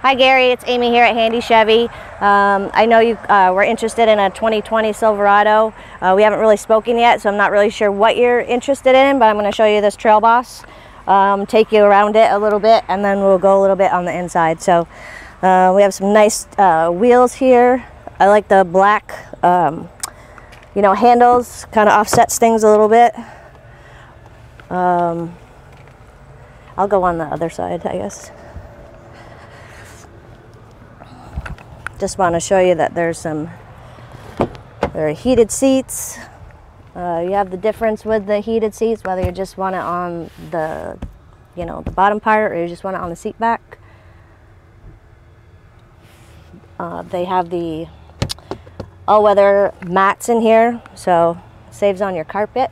Hi Gary, it's Aimee here at Handy Chevy. Um, I know you uh, were interested in a 2020 Silverado. Uh, we haven't really spoken yet, so I'm not really sure what you're interested in, but I'm going to show you this Trail Boss. Um, take you around it a little bit, and then we'll go a little bit on the inside. So uh, we have some nice uh, wheels here. I like the black, um, you know, handles. Kind of offsets things a little bit. Um, I'll go on the other side, I guess. Just want to show you that there's some there are heated seats. Uh, you have the difference with the heated seats whether you just want it on the you know the bottom part or you just want it on the seat back. Uh, they have the all-weather mats in here so saves on your carpet.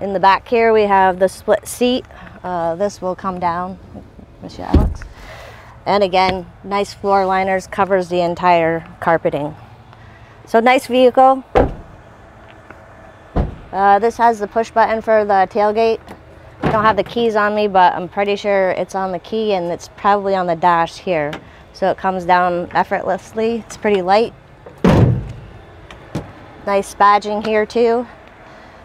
In the back here we have the split seat uh, this will come down, Mr. Alex. And again, nice floor liners, covers the entire carpeting. So nice vehicle. Uh, this has the push button for the tailgate. I don't have the keys on me, but I'm pretty sure it's on the key and it's probably on the dash here. So it comes down effortlessly. It's pretty light. Nice badging here too.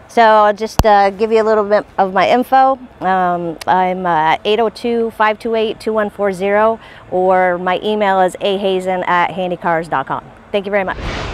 So I'll just uh, give you a little bit of my info. Um, I'm 802-528-2140 uh, or my email is ahazen at handycars.com. Thank you very much.